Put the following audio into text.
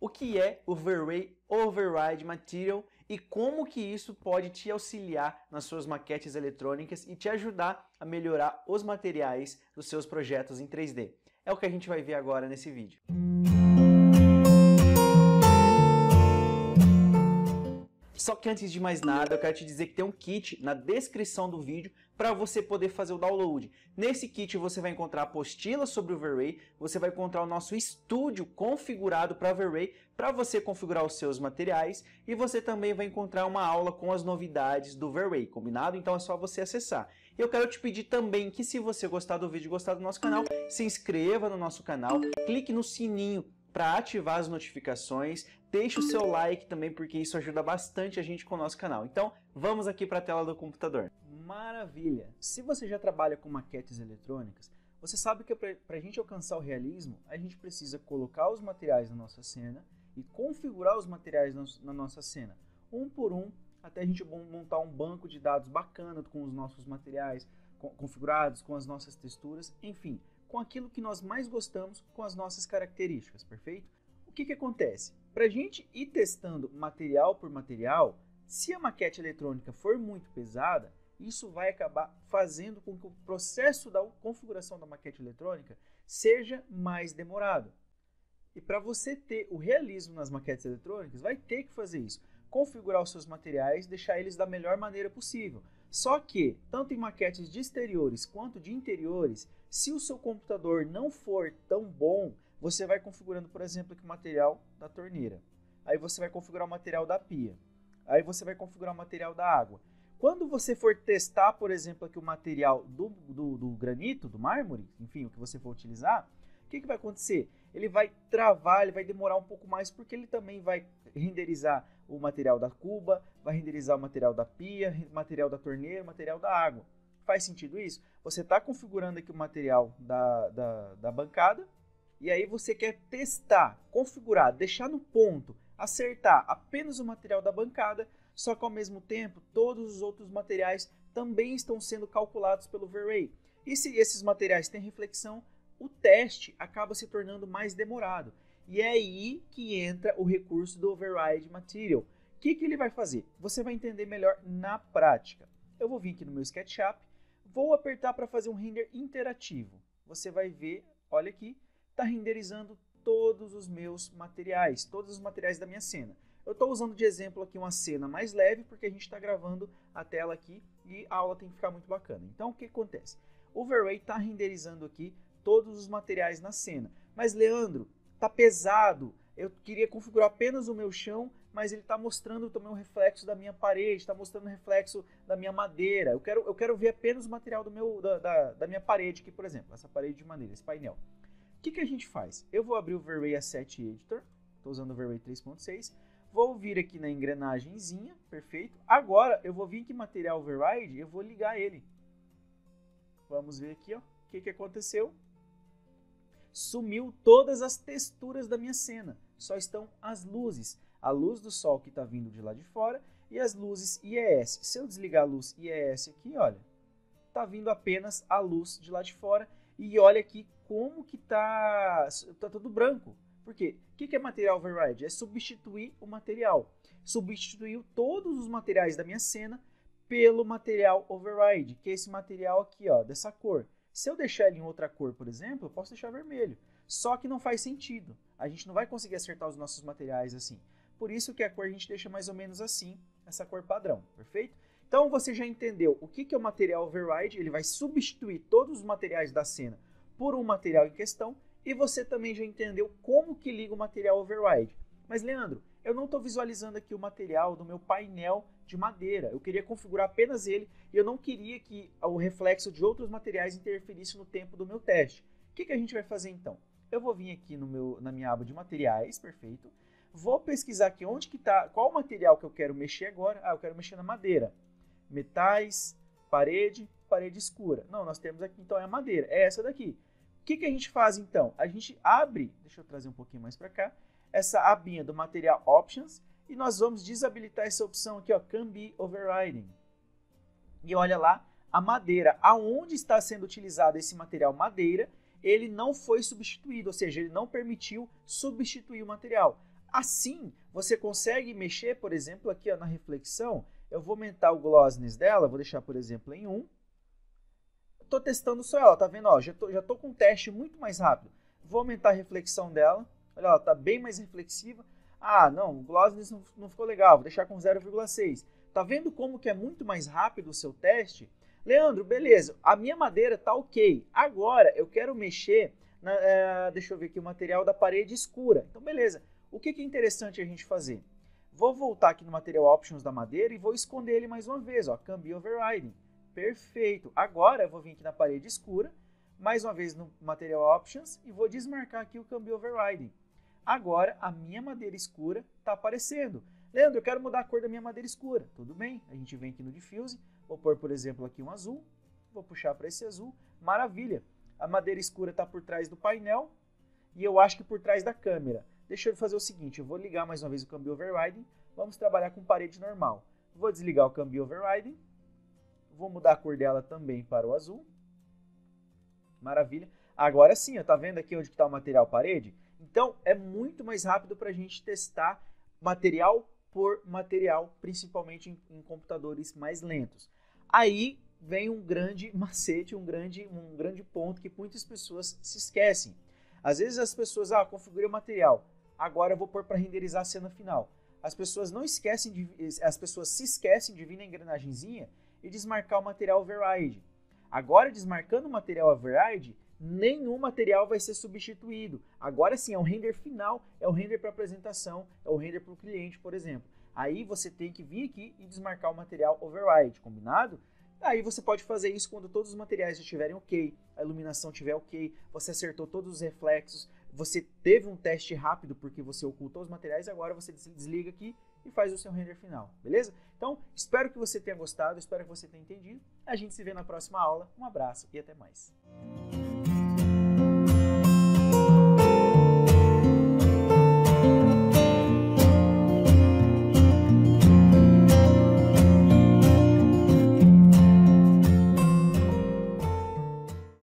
o que é o V-Ray Override Material e como que isso pode te auxiliar nas suas maquetes eletrônicas e te ajudar a melhorar os materiais dos seus projetos em 3D. É o que a gente vai ver agora nesse vídeo. Só que antes de mais nada, eu quero te dizer que tem um kit na descrição do vídeo para você poder fazer o download. Nesse kit você vai encontrar apostilas sobre o V-Ray, você vai encontrar o nosso estúdio configurado para V-Ray, para você configurar os seus materiais, e você também vai encontrar uma aula com as novidades do V-Ray, combinado? Então é só você acessar. E eu quero te pedir também que se você gostar do vídeo gostar do nosso canal, se inscreva no nosso canal, clique no sininho para ativar as notificações, deixe o seu like também porque isso ajuda bastante a gente com o nosso canal. Então, vamos aqui para a tela do computador. Maravilha! Se você já trabalha com maquetes eletrônicas, você sabe que para a gente alcançar o realismo, a gente precisa colocar os materiais na nossa cena e configurar os materiais na nossa cena, um por um, até a gente montar um banco de dados bacana com os nossos materiais configurados, com as nossas texturas, enfim, com aquilo que nós mais gostamos, com as nossas características, perfeito? O que, que acontece? Para a gente ir testando material por material, se a maquete eletrônica for muito pesada, isso vai acabar fazendo com que o processo da configuração da maquete eletrônica seja mais demorado. E para você ter o realismo nas maquetes eletrônicas, vai ter que fazer isso. Configurar os seus materiais, deixar eles da melhor maneira possível. Só que, tanto em maquetes de exteriores quanto de interiores, se o seu computador não for tão bom, você vai configurando, por exemplo, aqui o material da torneira. Aí você vai configurar o material da pia. Aí você vai configurar o material da água. Quando você for testar, por exemplo, aqui o material do, do, do granito, do mármore, enfim, o que você for utilizar, o que, que vai acontecer? Ele vai travar, ele vai demorar um pouco mais, porque ele também vai renderizar o material da cuba, vai renderizar o material da pia, material da torneira, material da água. Faz sentido isso? Você está configurando aqui o material da, da, da bancada e aí você quer testar, configurar, deixar no ponto, acertar apenas o material da bancada, só que ao mesmo tempo todos os outros materiais também estão sendo calculados pelo V-Ray. E se esses materiais têm reflexão, o teste acaba se tornando mais demorado. E é aí que entra o recurso do Override Material. O que, que ele vai fazer? Você vai entender melhor na prática. Eu vou vir aqui no meu SketchUp Vou apertar para fazer um render interativo. Você vai ver, olha aqui, está renderizando todos os meus materiais, todos os materiais da minha cena. Eu estou usando de exemplo aqui uma cena mais leve, porque a gente está gravando a tela aqui e a aula tem que ficar muito bacana. Então, o que acontece? O Overray está renderizando aqui todos os materiais na cena. Mas, Leandro, está pesado, eu queria configurar apenas o meu chão mas ele está mostrando também um reflexo da minha parede, está mostrando um reflexo da minha madeira. Eu quero, eu quero ver apenas o material do meu, da, da, da minha parede aqui, por exemplo, essa parede de madeira, esse painel. O que, que a gente faz? Eu vou abrir o V-Ray Asset Editor, estou usando o V-Ray 3.6, vou vir aqui na engrenagemzinha, perfeito. Agora eu vou vir aqui em material override, eu vou ligar ele. Vamos ver aqui, ó, o que, que aconteceu. Sumiu todas as texturas da minha cena, só estão as luzes a luz do sol que está vindo de lá de fora e as luzes IES. Se eu desligar a luz IES aqui, olha, está vindo apenas a luz de lá de fora e olha aqui como que está tá tudo branco. Por quê? O que é material override? É substituir o material. Substituir todos os materiais da minha cena pelo material override, que é esse material aqui, ó, dessa cor. Se eu deixar ele em outra cor, por exemplo, eu posso deixar vermelho. Só que não faz sentido. A gente não vai conseguir acertar os nossos materiais assim. Por isso que a cor a gente deixa mais ou menos assim, essa cor padrão, perfeito? Então você já entendeu o que é o material override, ele vai substituir todos os materiais da cena por um material em questão, e você também já entendeu como que liga o material override. Mas Leandro, eu não estou visualizando aqui o material do meu painel de madeira, eu queria configurar apenas ele, e eu não queria que o reflexo de outros materiais interferisse no tempo do meu teste. O que, que a gente vai fazer então? Eu vou vir aqui no meu, na minha aba de materiais, perfeito, Vou pesquisar aqui onde que tá, qual material que eu quero mexer agora. Ah, eu quero mexer na madeira. Metais, parede, parede escura. Não, nós temos aqui então é a madeira, é essa daqui. O que, que a gente faz então? A gente abre, deixa eu trazer um pouquinho mais para cá, essa abinha do Material Options e nós vamos desabilitar essa opção aqui, ó, Can Be Overriding. E olha lá, a madeira, aonde está sendo utilizado esse material madeira, ele não foi substituído, ou seja, ele não permitiu substituir o material Assim, você consegue mexer, por exemplo, aqui ó, na reflexão, eu vou aumentar o glossiness dela, vou deixar, por exemplo, em 1. Estou testando só ela, tá vendo? Ó, já estou já tô com um teste muito mais rápido. Vou aumentar a reflexão dela. Olha, ela está bem mais reflexiva. Ah, não, o glossiness não, ficou legal, vou deixar com 0,6. Tá vendo como que é muito mais rápido o seu teste? Leandro, beleza, a minha madeira tá ok. Agora eu quero mexer, na, é, deixa eu ver aqui, o material da parede escura. Então, beleza. O que, que é interessante a gente fazer? Vou voltar aqui no Material Options da madeira e vou esconder ele mais uma vez, ó, Cambio Overriding. Perfeito. Agora eu vou vir aqui na parede escura, mais uma vez no Material Options e vou desmarcar aqui o Cambio Overriding. Agora a minha madeira escura está aparecendo. Leandro, eu quero mudar a cor da minha madeira escura. Tudo bem, a gente vem aqui no Diffuse, vou pôr, por exemplo, aqui um azul, vou puxar para esse azul, maravilha. A madeira escura está por trás do painel e eu acho que por trás da câmera. Deixa eu fazer o seguinte, eu vou ligar mais uma vez o câmbio overriding, vamos trabalhar com parede normal. Vou desligar o câmbio overriding, vou mudar a cor dela também para o azul. Maravilha. Agora sim, está vendo aqui onde está o material parede? Então, é muito mais rápido para a gente testar material por material, principalmente em, em, computadores mais lentos. Aí vem um grande macete, um grande, um grande ponto que muitas pessoas se esquecem. Às vezes as pessoas, ah, configurei o material, agora eu vou pôr para renderizar a cena final. As pessoas não esquecem de, as pessoas se esquecem de vir na engrenagemzinha e desmarcar o material override. Agora, desmarcando o material override, nenhum material vai ser substituído. Agora sim, é o render final, é o render para apresentação, é o render para o cliente, por exemplo. Aí você tem que vir aqui e desmarcar o material override, combinado? Aí você pode fazer isso quando todos os materiais estiverem ok, a iluminação estiver ok, você acertou todos os reflexos, você teve um teste rápido porque você ocultou os materiais, agora você desliga aqui e faz o seu render final, beleza? Então, espero que você tenha gostado, espero que você tenha entendido. A gente se vê na próxima aula. Um abraço e até mais.